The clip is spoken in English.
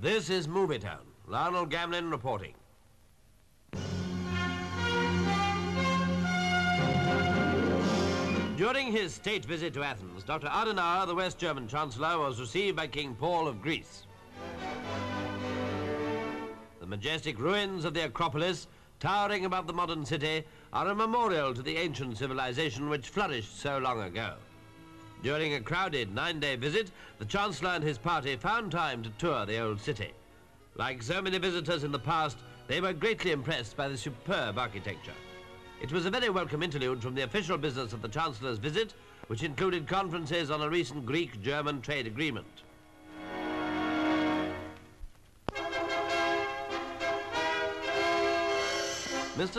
This is Movietone. Lionel Gamlin reporting. During his state visit to Athens, Dr. Adenauer, the West German Chancellor, was received by King Paul of Greece. The majestic ruins of the Acropolis, towering above the modern city, are a memorial to the ancient civilization which flourished so long ago. During a crowded nine-day visit, the Chancellor and his party found time to tour the old city. Like so many visitors in the past, they were greatly impressed by the superb architecture. It was a very welcome interlude from the official business of the Chancellor's visit, which included conferences on a recent Greek-German trade agreement. Mr.